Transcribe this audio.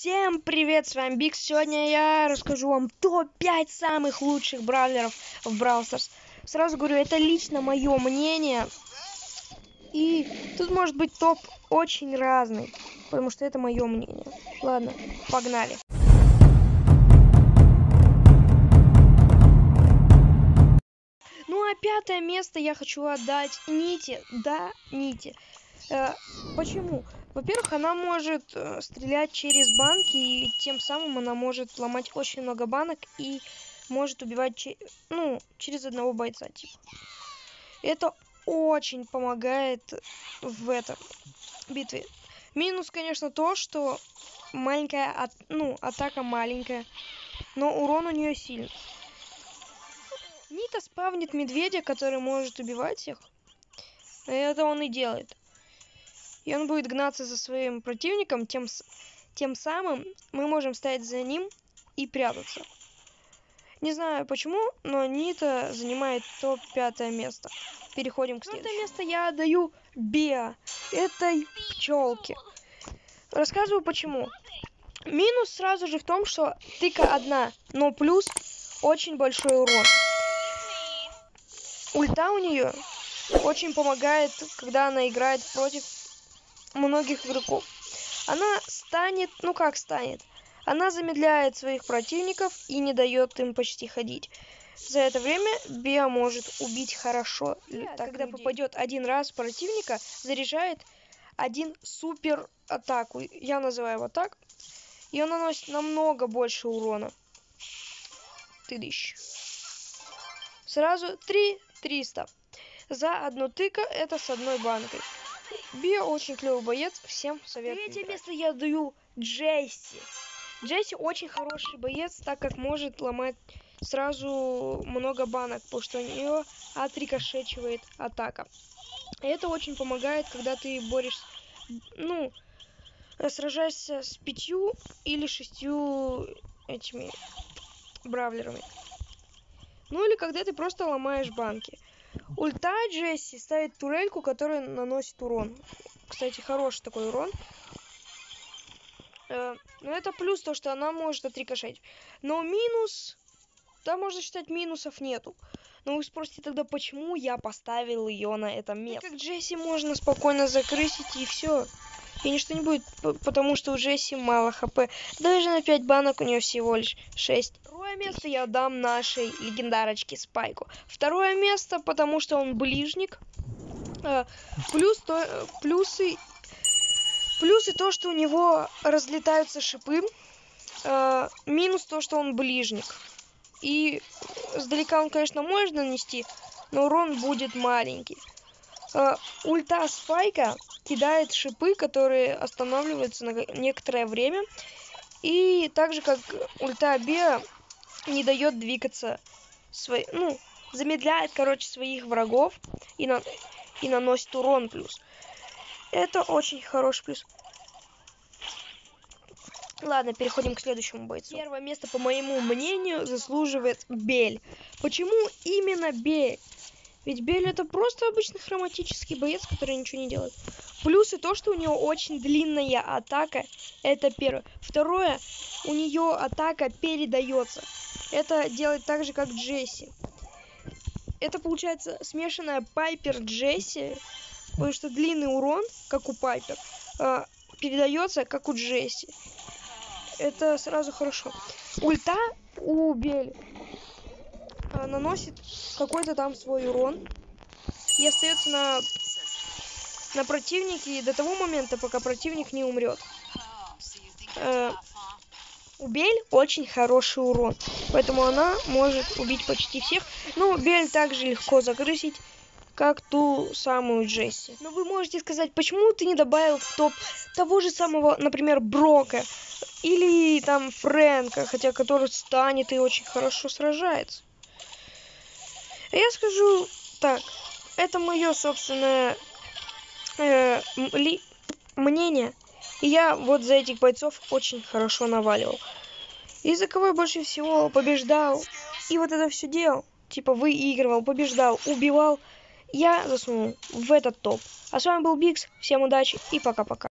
Всем привет, с вами Бикс. Сегодня я расскажу вам топ-5 самых лучших бравлеров в Stars. Сразу говорю, это лично мое мнение. И тут может быть топ очень разный, потому что это мое мнение. Ладно, погнали. Ну а пятое место я хочу отдать Нити. Да, Нити. Э, почему? Во-первых, она может э, стрелять через банки, и тем самым она может ломать очень много банок и может убивать че ну, через одного бойца, типа. Это очень помогает в этом битве. Минус, конечно, то, что маленькая, от, ну, атака маленькая, но урон у нее сильный. Нита спавнит медведя, который может убивать их. Это он и делает и он будет гнаться за своим противником, тем, тем самым мы можем стоять за ним и прятаться. Не знаю почему, но Нита занимает топ-пятое место. Переходим к следующему. место я отдаю Беа, этой пчелке. Рассказываю почему. Минус сразу же в том, что тыка одна, но плюс очень большой урон. Ульта у нее очень помогает, когда она играет против многих игроков. Она станет, ну как станет? Она замедляет своих противников и не дает им почти ходить. За это время Биа может убить хорошо. Yeah, Когда людей. попадет один раз противника, заряжает один супер атаку. Я называю его так. И он наносит намного больше урона. Тыдыщ. Сразу 3 300. За одну тыка это с одной банкой. Био очень клевый боец, всем советую. Третье место я даю Джесси. Джесси очень хороший боец, так как может ломать сразу много банок, потому что у нее отрикошечивает атака. Это очень помогает, когда ты борешься, ну, сражаешься с пятью или шестью этими бравлерами. Ну или когда ты просто ломаешь банки. Ульта Джесси ставит турельку, которая наносит урон. Кстати, хороший такой урон. Э, но это плюс то, что она может отрикошеть. Но минус... Да, можно считать, минусов нету. Но вы спросите тогда, почему я поставил ее на этом месте. как Джесси можно спокойно закрысить и все. И ничто не будет, потому что у Джесси мало хп. Даже на 5 банок у нее всего лишь 6 место я дам нашей легендарочке Спайку. Второе место, потому что он ближник. Э, плюс то, плюсы, плюсы то, что у него разлетаются шипы. Э, минус то, что он ближник. И сдалека он, конечно, можно нанести, но урон будет маленький. Э, ульта Спайка кидает шипы, которые останавливаются на некоторое время. И так же, как ульта Беа не дает двигаться свои, ну, замедляет, короче, своих врагов и, на, и наносит урон плюс. Это очень хороший плюс. Ладно, переходим к следующему бойцу. Первое место, по моему мнению, заслуживает Бель. Почему именно Бель? Ведь Бель это просто обычный хроматический боец, который ничего не делает. Плюс и то, что у него очень длинная атака. Это первое. Второе, у нее атака передается. Это делать так же, как Джесси. Это получается смешанная Пайпер Джесси, потому что длинный урон, как у Пайпер, э, передается, как у Джесси. Это сразу хорошо. Ульта у Бель э, наносит какой-то там свой урон и остается на на противнике до того момента, пока противник не умрет. Э, у Бель очень хороший урон, поэтому она может убить почти всех. Но Бель также легко загрызить, как ту самую Джесси. Но вы можете сказать, почему ты не добавил в топ того же самого, например, Брока или там Фрэнка, хотя который станет и очень хорошо сражается. Я скажу так, это мое собственное э, мнение. И я вот за этих бойцов очень хорошо наваливал. И за кого я больше всего побеждал. И вот это все делал. Типа выигрывал, побеждал, убивал. Я засунул в этот топ. А с вами был Бикс. Всем удачи и пока-пока.